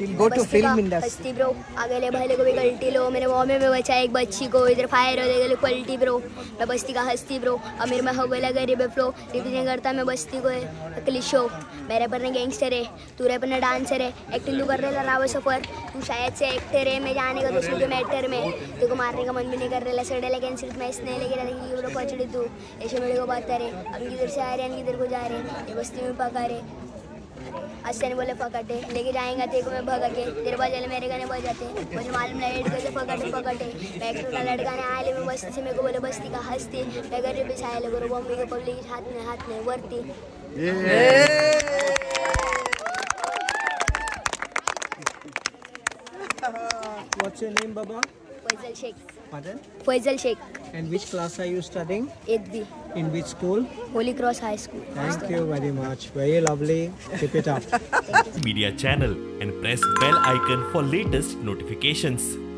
बस्ती film का industry. हस्ती bro आगे ले भाई को भी गलती लो मेरे मॉमे में बचा एक बच्ची को इधर फायर हो गए क्वालिटी ब्रो मैं बस्ती का हस्ती ब्रो अमीर में हो गया गरीब फ्लो रिप्रेजेंट करता मैं बस्ती को है अकली शो मेरे पर ने गैंगस्टर है तू रे पर डांसर है एक्टिंग तू कर रहा राव सफ़र। तू शायद से एक्टर है मैं जाने का दूसरे के मैटर में। तेरे को मारने का मन भी नहीं कर रहा सड़े लेकिन सिर्फ़ मैं इसने लेकिन यूरो पचड़ी तू। ऐसे मेरे को बात करे अब किधर से आ रहे हैं किधर को जा रहे हैं ये बस्ती में पका रहे। अच्छे ने बोले पकड़े लेके जाएँगे तेरे को मैं भगा के तेरे बजाले मेरे गाने बजाते मुझे मालूम नहीं एड कैसे पकड़े पकड़े मैं का लड़का ने आए मैं बस्ती से मेरे को बोले बस्ती का हंसती। मैं गरीब भी छाए लगे बॉम्बे के पब्लिक हाथ में हाथ में वर्ती। What's your name, Baba? Faisal Sheikh. Pardon? Faisal Sheikh. And which class are you studying? 8B. In which school? Holy Cross High School. Thank you very much. Very lovely. Keep it up. Media channel and press bell icon for latest notifications.